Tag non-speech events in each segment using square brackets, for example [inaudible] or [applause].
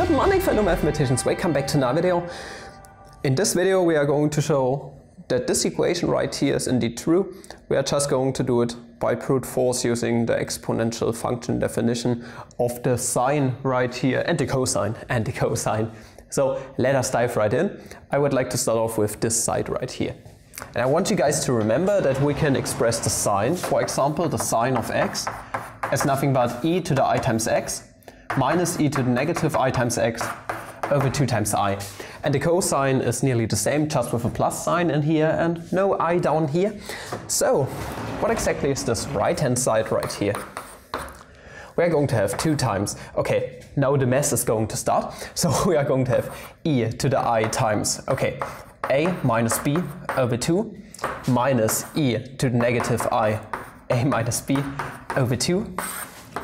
Good morning fellow mathematicians, welcome back to another video. In this video we are going to show that this equation right here is indeed true. We are just going to do it by brute force using the exponential function definition of the sine right here and the cosine and the cosine. So let us dive right in. I would like to start off with this side right here. And I want you guys to remember that we can express the sine, for example, the sine of x, as nothing but e to the i times x minus e to the negative i times x over 2 times i. And the cosine is nearly the same, just with a plus sign in here and no i down here. So, what exactly is this right-hand side right here? We're going to have 2 times, okay, now the mess is going to start. [laughs] So we are going to have e to the i times, okay, a minus b over 2 minus e to the negative i, a minus b over 2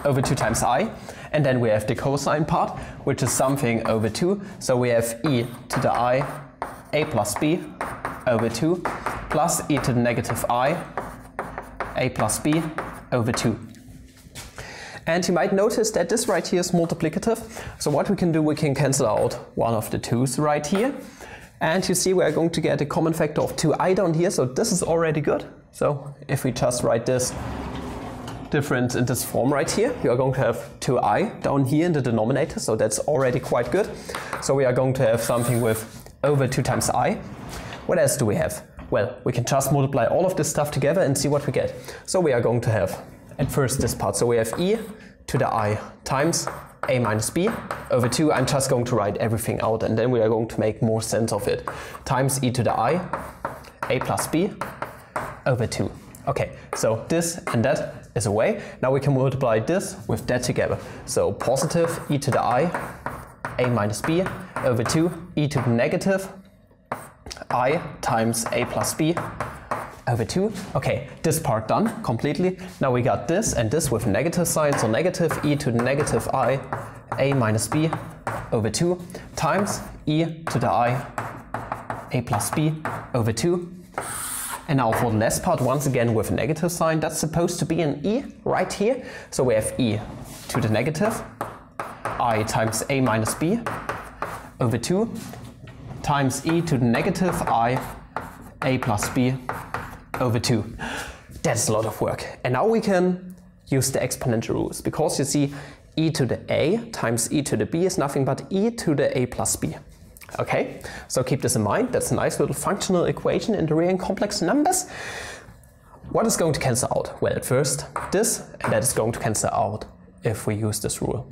over 2 times i. And then we have the cosine part, which is something over 2. So we have e to the i, a plus b over 2, plus e to the negative i, a plus b over 2. And you might notice that this right here is multiplicative. So what we can do, we can cancel out one of the 2's right here. And you see we are going to get a common factor of 2i down here, so this is already good. So if we just write this different in this form right here. You are going to have 2i down here in the denominator, so that's already quite good. So we are going to have something with over 2 times i. What else do we have? Well, we can just multiply all of this stuff together and see what we get. So we are going to have at first this part. So we have e to the i times a minus b over 2. I'm just going to write everything out and then we are going to make more sense of it. Times e to the i, a plus b over 2. Okay, so this and that is away. Now we can multiply this with that together. So positive e to the i, a minus b over 2 e to the negative i times a plus b over 2. Okay, this part done completely. Now we got this and this with negative sign, so negative e to the negative i, a minus b over 2 times e to the i, a plus b over 2 and now for the last part, once again with a negative sign, that's supposed to be an e right here. So we have e to the negative, i times a minus b over 2 times e to the negative i, a plus b over 2. That's a lot of work. And now we can use the exponential rules because you see e to the a times e to the b is nothing but e to the a plus b. Okay, so keep this in mind. That's a nice little functional equation in the real and complex numbers. What is going to cancel out? Well, at first this, and that is going to cancel out if we use this rule.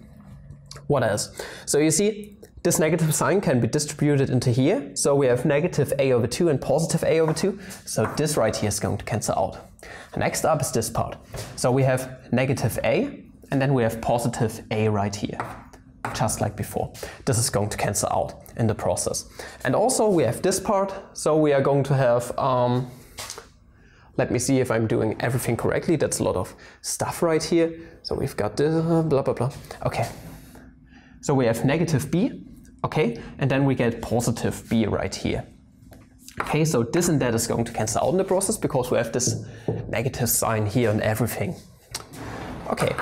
What else? So you see, this negative sign can be distributed into here. So we have negative a over 2 and positive a over 2. So this right here is going to cancel out. Next up is this part. So we have negative a, and then we have positive a right here just like before. This is going to cancel out in the process. And also we have this part, so we are going to have, um, let me see if I'm doing everything correctly. That's a lot of stuff right here. So we've got this, blah, blah, blah. Okay. So we have negative b, okay, and then we get positive b right here. Okay, so this and that is going to cancel out in the process because we have this negative sign here and everything. Okay,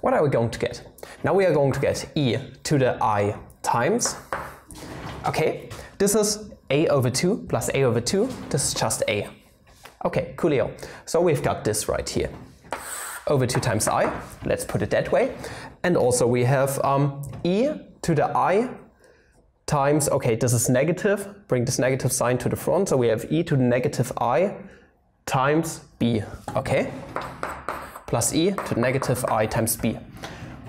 what are we going to get? Now we are going to get e to the i times, okay, this is a over 2 plus a over 2, this is just a. Okay, coolio. So we've got this right here. Over 2 times i, let's put it that way. And also we have um, e to the i times, okay, this is negative, bring this negative sign to the front, so we have e to the negative i times b, okay? Plus e to negative i times b.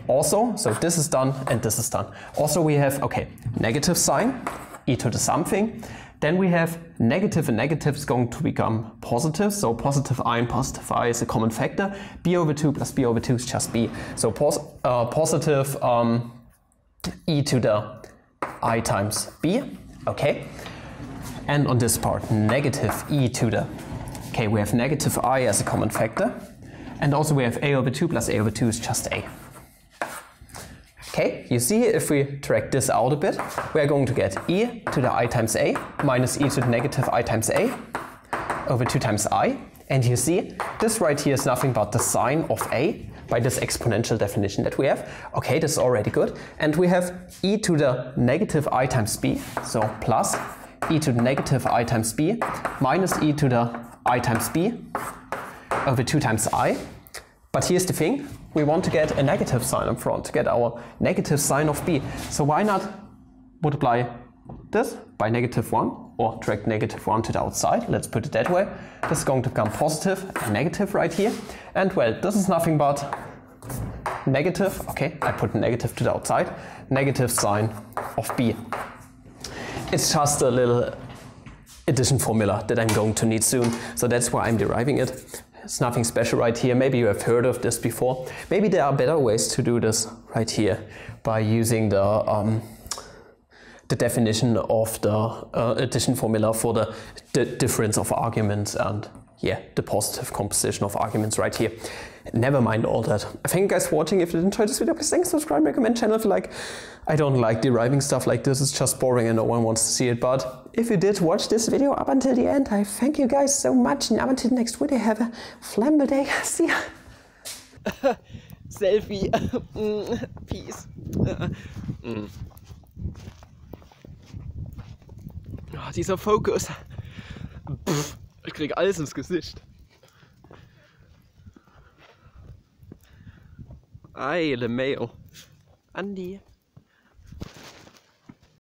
Also, so this is done and this is done. Also we have, okay, negative sign, e to the something. Then we have negative and negative is going to become positive. So positive i and positive i is a common factor. b over 2 plus b over 2 is just b. So pos uh, positive um, e to the i times b, okay? And on this part, negative e to the, okay, we have negative i as a common factor. And also we have a over 2 plus a over 2 is just a. Okay, you see if we drag this out a bit, we are going to get e to the i times a minus e to the negative i times a over 2 times i. And you see, this right here is nothing but the sine of a by this exponential definition that we have. Okay, this is already good. And we have e to the negative i times b, so plus e to the negative i times b minus e to the i times b over 2 times i. But here's the thing, we want to get a negative sign up front, to get our negative sine of b. So why not multiply this by negative 1 or drag negative 1 to the outside, let's put it that way. This is going to become positive and negative right here. And well, this is nothing but negative, okay, I put negative to the outside, negative sine of b. It's just a little addition formula that I'm going to need soon, so that's why I'm deriving it. It's nothing special right here. Maybe you have heard of this before. Maybe there are better ways to do this right here by using the um, the definition of the uh, addition formula for the, the difference of arguments and yeah, the positive composition of arguments right here. Never mind all that. I thank you guys for watching. If you enjoyed this video, please like, subscribe, recommend channel if you like. I don't like deriving stuff like this. It's just boring and no one wants to see it. But if you did watch this video up until the end, I thank you guys so much. And up until next video, have a flammable day. [laughs] See ya. [laughs] Selfie. [laughs] Peace. mm. Oh, Fokus. Pff, ich krieg alles ins Gesicht. Ei, LeMail. Andi.